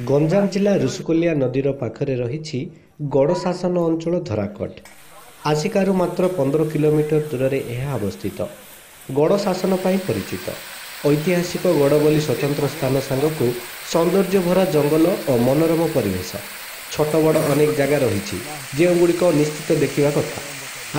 ଗଞ୍ଜାମ ଜିଲ୍ଲା ଋଷିକୁଲିଆ ନଦୀର ପାଖରେ ରହିଛି ଗଡ଼ଶାସନ ଅଞ୍ଚଳ ଧରାକୋଟ। ଆସିକାରୁ ମାତ୍ର ପନ୍ଦର କିଲୋମିଟର ଦୂରରେ ଏହା ଅବସ୍ଥିତ। ଗଡ଼ ଶାସନ ପାଇଁ ପରିଚିତ। ଐତିହାସିକ ଗଡ଼ ବୋଲି ସ୍ୱତନ୍ତ୍ର ସ୍ଥାନ ସାଙ୍ଗକୁ ସୌନ୍ଦର୍ଯ୍ୟ ଭରା ଜଙ୍ଗଲ ଓ ମନୋରମ ପରିବେଶ। ଛୋଟ ବଡ଼ ଅନେକ ଜାଗା ରହିଛି ଯେଉଁଗୁଡ଼ିକ ନିଶ୍ଚିତ ଦେଖିବା କଥା।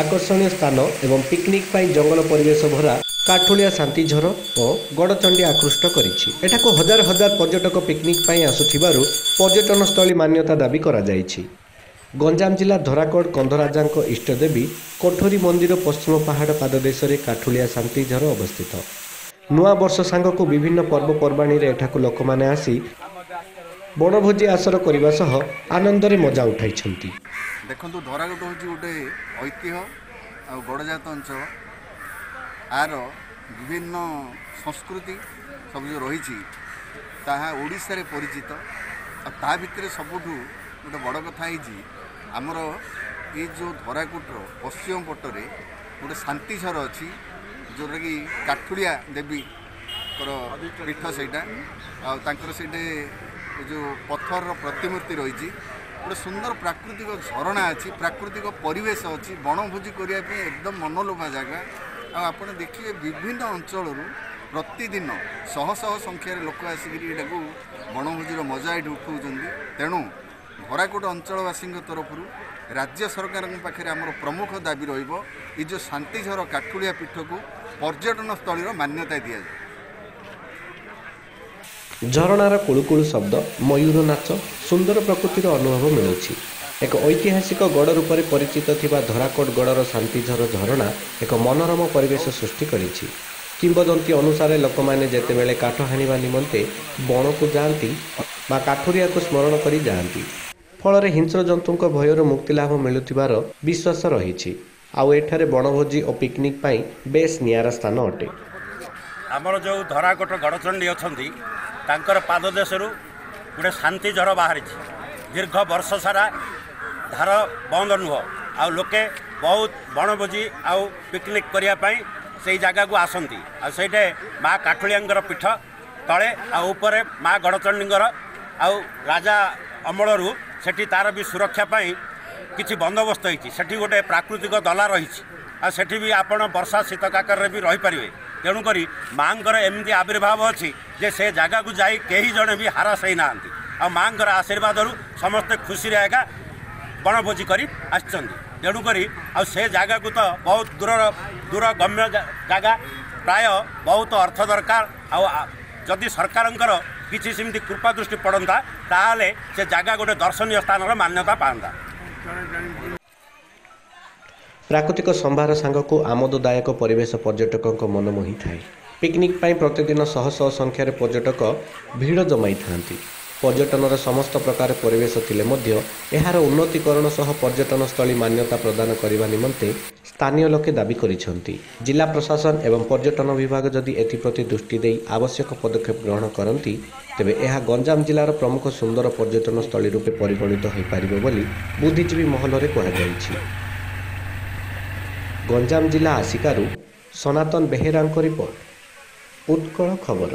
ଆକର୍ଷଣୀୟ ସ୍ଥାନ ଏବଂ ପିକନିକ୍ ପାଇଁ ଜଙ୍ଗଲ ପରିବେଶ ଭରା କାଠୁଳିଆ ଶାନ୍ତିଝର ଓ ଗଡ଼ଚଣ୍ଡୀ ଆକୃଷ୍ଟ କରିଛି। ଏଠାକୁ ହଜାର ହଜାର ପର୍ଯ୍ୟଟକ ପିକନିକ୍ ପାଇଁ ଆସୁଥିବାରୁ ପର୍ଯ୍ୟଟନସ୍ଥଳୀ ମାନ୍ୟତା ଦାବି କରାଯାଇଛି। ଗଞ୍ଜାମ ଜିଲ୍ଲା ଧରାକୋଟ କନ୍ଧରାଜାଙ୍କ ଇଷ୍ଟଦେବୀ କୋଠରୀ ମନ୍ଦିର ପଶ୍ଚିମ ପାହାଡ଼ ପାଦଦେଶରେ କାଠୁଳିଆ ଶାନ୍ତିଝର ଅବସ୍ଥିତ। ନୂଆ ବର୍ଷ ସାଙ୍ଗକୁ ବିଭିନ୍ନ ପର୍ବପର୍ବାଣୀରେ ଏଠାକୁ ଲୋକମାନେ ଆସି ବଣଭୋଜି ଆସର କରିବା ସହ ଆନନ୍ଦରେ ମଜା ଉଠାଇଛନ୍ତି। ଦେଖନ୍ତୁ ଧରାଗୋଟ ହେଉଛି ଗୋଟେ ଐତିହ୍ୟ ଆଉ ଗଡ଼ଜାତ ଅଞ୍ଚଳ। ଆର ବିଭିନ୍ନ ସଂସ୍କୃତି ସବୁ ଯେଉଁ ରହିଛି ତାହା ଓଡ଼ିଶାରେ ପରିଚିତ। ଆଉ ତା ଭିତରେ ସବୁଠୁ ଗୋଟେ ବଡ଼ କଥା ହେଇଛି ଆମର ଏଇ ଯେଉଁ ଧରାକୁଟର ପଶ୍ଚିମ ପଟରେ ଗୋଟେ ଶାନ୍ତିଝର ଅଛି ଯେଉଁଟାକି କାଠୁଳିଆ ଦେବୀଙ୍କର ପୀଠ ସେଇଟା। ଆଉ ତାଙ୍କର ସେଇଠି ଏ ଯେଉଁ ପଥରର ପ୍ରତିମୂର୍ତ୍ତି ରହିଛି। ଗୋଟେ ସୁନ୍ଦର ପ୍ରାକୃତିକ ଝରଣା ଅଛି ପ୍ରାକୃତିକ ପରିବେଶ ଅଛି ବଣଭୋଜି କରିବା ପାଇଁ ଏକଦମ ମନଲୋଭା ଜାଗା। ଆଉ ଆପଣ ଦେଖିବେ ବିଭିନ୍ନ ଅଞ୍ଚଳରୁ ପ୍ରତିଦିନ ଶହ ଶହ ସଂଖ୍ୟାରେ ଲୋକ ଆସିକିରି ଏଟାକୁ ବଣଭୋଜିର ମଜା ଏଠି ଉଠାଉଛନ୍ତି। ତେଣୁ ଭରାକୋଟ ଅଞ୍ଚଳବାସୀଙ୍କ ତରଫରୁ ରାଜ୍ୟ ସରକାରଙ୍କ ପାଖରେ ଆମର ପ୍ରମୁଖ ଦାବି ରହିବ ଏଇ ଯେଉଁ ଶାନ୍ତିଝର କାଠୁଳିଆ ପୀଠକୁ ପର୍ଯ୍ୟଟନ ସ୍ଥଳୀର ମାନ୍ୟତା ଦିଆଯାଏ ଝରଣାର କୁଳୁକୁଳୁ ଶବ୍ଦ ମୟୂର ନାଚ ସୁନ୍ଦର ପ୍ରକୃତିର ଅନୁଭବ ମିଳୁଛି। ଏକ ଐତିହାସିକ ଗଡ଼ ରୂପରେ ପରିଚିତ ଥିବା ଧରାକୋଟ ଗଡ଼ର ଶାନ୍ତିଝର ଝରଣା ଏକ ମନୋରମ ପରିବେଶ ସୃଷ୍ଟି କରିଛି। କିମ୍ବଦନ୍ତୀ ଅନୁସାରେ ଲୋକମାନେ ଯେତେବେଳେ କାଠ ହାଣିବା ନିମନ୍ତେ ବଣକୁ ଯାଆନ୍ତି ବା କାଠୁରିଆକୁ ସ୍ମରଣ କରି ଯାଆନ୍ତି ଫଳରେ ହିଂସ୍ର ଜନ୍ତୁଙ୍କ ଭୟରୁ ମୁକ୍ତିଲାଭ ମିଳୁଥିବାର ବିଶ୍ୱାସ ରହିଛି। ଆଉ ଏଠାରେ ବଣଭୋଜି ଓ ପିକନିକ୍ ପାଇଁ ବେଶ୍ ନିଆରା ସ୍ଥାନ ଅଟେ। ଆମର ଯେଉଁ ଧରାକୋଟ ଗଡ଼ଚଣ୍ଡୀ ଅଛନ୍ତି ତାଙ୍କର ପାଦଦେଶରୁ ଗୋଟେ ଶାନ୍ତି ଝର ବାହାରିଛି। ଦୀର୍ଘ ବର୍ଷ ସାରା ଧାର ବନ୍ଦ ନୁହଁ। ଆଉ ଲୋକେ ବହୁତ ବଣଭୋଜି ଆଉ ପିକନିକ୍ କରିବା ପାଇଁ ସେଇ ଜାଗାକୁ ଆସନ୍ତି। ଆଉ ସେଇଠି ମା କାଠୁଳିଆଙ୍କର ପୀଠ ତଳେ ଆଉ ଉପରେ ମା ଗଡ଼ଚଣ୍ଡୀଙ୍କର ଆଉ ରାଜା ଅମଳରୁ ସେଠି ତା'ର ବି ସୁରକ୍ଷା ପାଇଁ କିଛି ବନ୍ଦୋବସ୍ତ ହେଇଛି। ସେଠି ଗୋଟେ ପ୍ରାକୃତିକ ଦଲା ରହିଛି। ଆଉ ସେଠି ବି ଆପଣ ବର୍ଷା ଶୀତ କାକରରେ ବି ରହିପାରିବେ। ତେଣୁକରି ମାଆଙ୍କର ଏମିତି ଆବିର୍ଭାବ ଅଛି ଯେ ସେ ଜାଗାକୁ ଯାଇ କେହି ଜଣେ ବି ହାରାସ ହେଇନାହାନ୍ତି ଆଉ ମାଆଙ୍କର ଆଶୀର୍ବାଦରୁ ସମସ୍ତେ ଖୁସିରେ ଆଜ୍ଞା ବଣଭୋଜି କରି ଆସିଛନ୍ତି। ତେଣୁକରି ଆଉ ସେ ଜାଗାକୁ ତ ବହୁତ ଦୂର ଦୂର ଗମ୍ୟ ଜାଗା ପ୍ରାୟ ବହୁତ ଅର୍ଥ ଦରକାର। ଆଉ ଯଦି ସରକାରଙ୍କର କିଛି ସେମିତି କୃପା ଦୃଷ୍ଟି ପଡ଼ନ୍ତା ତାହେଲେ ସେ ଜାଗା ଗୋଟେ ଦର୍ଶନୀୟ ସ୍ଥାନର ମାନ୍ୟତା ପାଆନ୍ତା। ପ୍ରାକୃତିକ ସମ୍ଭାର ସାଙ୍ଗକୁ ଆମୋଦଦାୟକ ପରିବେଶ ପର୍ଯ୍ୟଟକଙ୍କ ମନ ମୋହିଥାଏ ପିକନିକ୍ ପାଇଁ ପ୍ରତିଦିନ ଶହ ଶହ ସଂଖ୍ୟାରେ ପର୍ଯ୍ୟଟକ ଭିଡ଼ ଜମାଇଥାନ୍ତି। ପର୍ଯ୍ୟଟନର ସମସ୍ତ ପ୍ରକାର ପରିବେଶ ଥିଲେ ମଧ୍ୟ ଏହାର ଉନ୍ନତିକରଣ ସହ ପର୍ଯ୍ୟଟନସ୍ଥଳୀ ମାନ୍ୟତା ପ୍ରଦାନ କରିବା ନିମନ୍ତେ ସ୍ଥାନୀୟ ଲୋକେ ଦାବି କରିଛନ୍ତି। ଜିଲ୍ଲା ପ୍ରଶାସନ ଏବଂ ପର୍ଯ୍ୟଟନ ବିଭାଗ ଯଦି ଏଥିପ୍ରତି ଦୃଷ୍ଟି ଦେଇ ଆବଶ୍ୟକ ପଦକ୍ଷେପ ଗ୍ରହଣ କରନ୍ତି ତେବେ ଏହା ଗଞ୍ଜାମ ଜିଲ୍ଲାର ପ୍ରମୁଖ ସୁନ୍ଦର ପର୍ଯ୍ୟଟନସ୍ଥଳୀ ରୂପେ ପରିଗଣିତ ହୋଇପାରିବ ବୋଲି ବୁଦ୍ଧିଜୀବୀ ମହଲରେ କୁହାଯାଇଛି। ଗଞ୍ଜାମ ଜିଲ୍ଲା ଆସିକାରୁ ସନାତନ ବେହେରାଙ୍କ ରିପୋର୍ଟ ଉତ୍କଳ ଖବର।